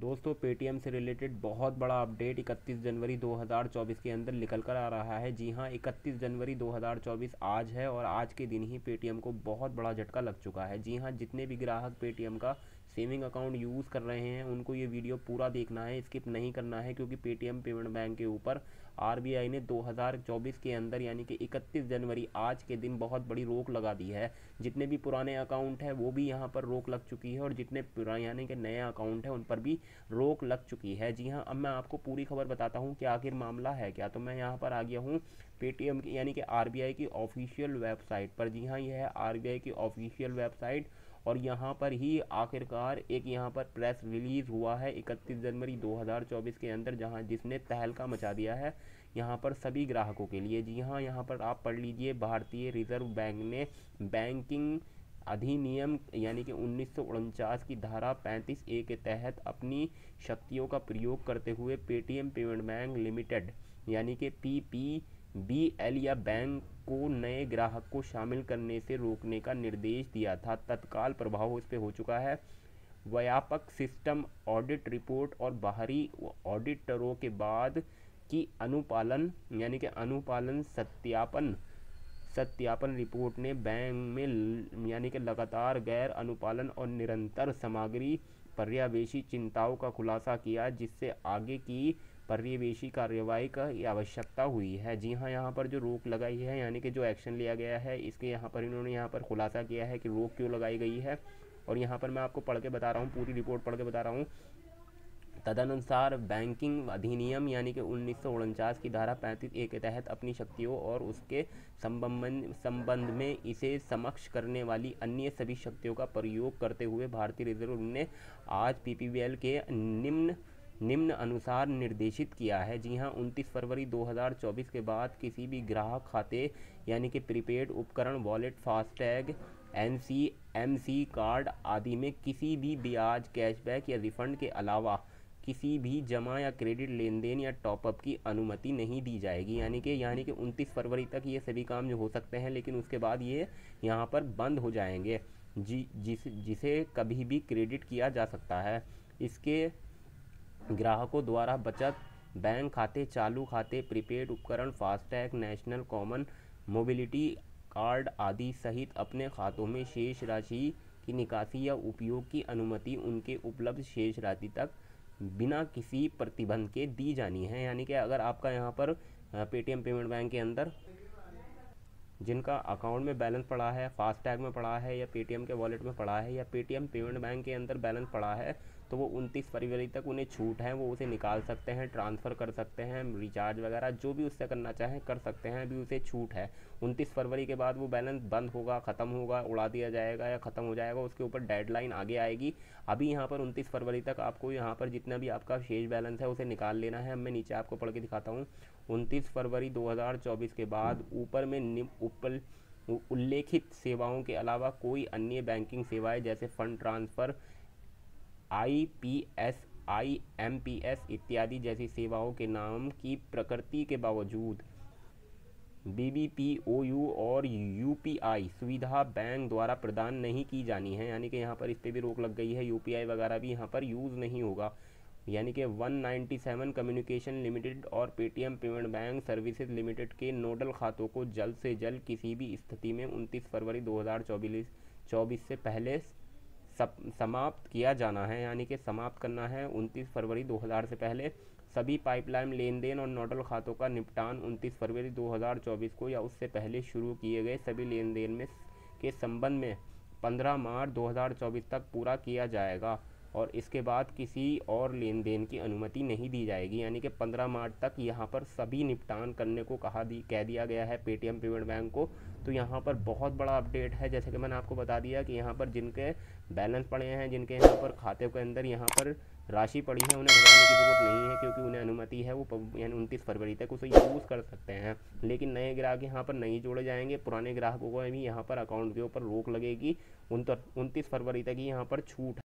दोस्तों पेटीएम से रिलेटेड बहुत बड़ा अपडेट 31 जनवरी 2024 के अंदर निकल कर आ रहा है। जी हाँ 31 जनवरी 2024 आज है और आज के दिन ही पेटीएम को बहुत बड़ा झटका लग चुका है। जी हाँ जितने भी ग्राहक पेटीएम का सेविंग अकाउंट यूज़ कर रहे हैं, उनको ये वीडियो पूरा देखना है, स्किप नहीं करना है, क्योंकि पेटीएम पेमेंट बैंक के ऊपर आरबीआई ने 2024 के अंदर यानी कि 31 जनवरी आज के दिन बहुत बड़ी रोक लगा दी है। जितने भी पुराने अकाउंट हैं, वो भी यहाँ पर रोक लग चुकी है और जितने पुराने यानी कि नए अकाउंट हैं, उन पर भी रोक लग चुकी है। जी हाँ अब मैं आपको पूरी खबर बताता हूँ कि आखिर मामला है क्या। तो मैं यहाँ पर आ गया हूँ पेटीएम यानी कि आरबीआई की ऑफिशियल वेबसाइट पर। जी हाँ यह है आरबीआई की ऑफिशियल वेबसाइट। और यहाँ पर ही आखिरकार एक यहाँ पर प्रेस रिलीज़ हुआ है 31 जनवरी 2024 के अंदर, जहाँ जिसने तहलका मचा दिया है यहाँ पर सभी ग्राहकों के लिए। जी हाँ यहाँ पर आप पढ़ लीजिए, भारतीय रिज़र्व बैंक ने बैंकिंग अधिनियम यानी कि उन्नीस सौ उनचास की धारा 35 ए के तहत अपनी शक्तियों का प्रयोग करते हुए पेटीएम पेमेंट बैंक लिमिटेड यानी कि पी पी बी एल या बैंक को नए ग्राहक को शामिल करने से रोकने का निर्देश दिया था। तत्काल प्रभाव इस पर हो चुका है। व्यापक सिस्टम ऑडिट रिपोर्ट और बाहरी ऑडिटरों के बाद की अनुपालन, यानी कि अनुपालन सत्यापन सत्यापन रिपोर्ट ने बैंक में यानी कि लगातार गैर अनुपालन और निरंतर सामग्री, पर्यावेशी चिंताओं का खुलासा किया, जिससे आगे की पर्यवेशी कार्यवाही का आवश्यकता हुई है। जी हाँ यहाँ पर जो रोक लगाई है, यानी कि जो एक्शन लिया गया है, इसके यहाँ पर इन्होंने यहाँ पर खुलासा किया है कि रोक क्यों लगाई गई है। और यहाँ पर मैं आपको पढ़ के बता रहा हूँ, पूरी रिपोर्ट पढ़ के बता रहा हूँ। तदनुसार बैंकिंग अधिनियम, यानी कि उन्नीस सौ उनचास की धारा पैंतीस ए के तहत अपनी शक्तियों और उसके संबंध संबंध में इसे समक्ष करने वाली अन्य सभी शक्तियों का प्रयोग करते हुए भारतीय रिज़र्व ने आज पीपीबीएल के निम्न निम्न अनुसार निर्देशित किया है। जी हाँ 29 फरवरी 2024 के बाद किसी भी ग्राहक खाते, यानी कि प्रीपेड उपकरण, wallet, FASTag N C M C card आदि में किसी भी ब्याज, कैशबैक या रिफंड के अलावा किसी भी जमा या क्रेडिट लेन देन या टॉपअप की अनुमति नहीं दी जाएगी। यानी कि यानी कि 29 फरवरी तक ये सभी काम जो हो सकते हैं, लेकिन उसके बाद ये यहाँ पर बंद हो जाएँगे। जी, जिस, जिसे कभी भी क्रेडिट किया जा सकता है। इसके ग्राहकों द्वारा बचत, बैंक खाते, चालू खाते, प्रीपेड उपकरण, FASTag, national common mobility card आदि सहित अपने खातों में शेष राशि की निकासी या उपयोग की अनुमति उनके उपलब्ध शेष राशि तक बिना किसी प्रतिबंध के दी जानी है। यानी कि अगर आपका यहाँ पर पेटीएम पेमेंट बैंक के अंदर जिनका अकाउंट में बैलेंस पड़ा है, फास्टैग में पड़ा है या पेटीएम के वॉलेट में पड़ा है या पेटीएम पेमेंट बैंक के अंदर बैलेंस पड़ा है तो वो उनतीस फरवरी तक उन्हें छूट है, वो उसे निकाल सकते हैं, ट्रांसफ़र कर सकते हैं, रिचार्ज वगैरह जो भी उससे करना चाहें कर सकते हैं, अभी उसे छूट है। उनतीस फरवरी के बाद वो बैलेंस बंद होगा, ख़त्म होगा, उड़ा दिया जाएगा या ख़त्म हो जाएगा, उसके ऊपर डेडलाइन आगे आएगी। अभी यहाँ पर उनतीस फरवरी तक आपको यहाँ पर जितना भी आपका शेष बैलेंस है उसे निकाल लेना है। मैं नीचे आपको पढ़ के दिखाता हूँ। उनतीस फरवरी दो हज़ार चौबीस के बाद ऊपर में ऊपर उल्लेखित सेवाओं के अलावा कोई अन्य बैंकिंग सेवाएँ जैसे fund transfer I P S I M P S इत्यादि जैसी सेवाओं के नाम की प्रकृति के बावजूद B B P O U और यू पी आई सुविधा बैंक द्वारा प्रदान नहीं की जानी है। यानी कि यहाँ पर इस पर भी रोक लग गई है। यू पी आई वगैरह भी यहाँ पर यूज़ नहीं होगा। यानी कि 197 कम्युनिकेशन लिमिटेड और Paytm payment bank services limited के नोडल खातों को जल्द से जल्द किसी भी स्थिति में 29 फरवरी 2024 चौबीस से पहले समाप्त किया जाना है, यानी कि समाप्त करना है 29 फरवरी 2000 से पहले। सभी पाइपलाइन लेन देन और नोडल खातों का निपटान 29 फरवरी 2024 को या उससे पहले शुरू किए गए सभी लेन देन में के संबंध में 15 मार्च 2024 तक पूरा किया जाएगा। और इसके बाद किसी और लेन देन की अनुमति नहीं दी जाएगी। यानी कि 15 मार्च तक यहाँ पर सभी निपटान करने को कहा दी, कह दिया गया है पेटीएम पेमेंट बैंक को। तो यहाँ पर बहुत बड़ा अपडेट है। जैसे कि मैंने आपको बता दिया कि यहाँ पर जिनके बैलेंस पड़े हैं, जिनके यहाँ पर खाते के अंदर यहाँ पर राशि पड़ी है, उन्हें घबराने की ज़रूरत नहीं है क्योंकि उन्हें अनुमति है। वो यानी उनतीस फरवरी तक उसे यूज़ कर सकते हैं। लेकिन नए ग्राहक यहाँ पर नहीं जोड़े जाएँगे। पुराने ग्राहकों को भी यहाँ पर अकाउंट के ऊपर रोक लगेगी। उनतीस फरवरी तक ही यहाँ पर छूट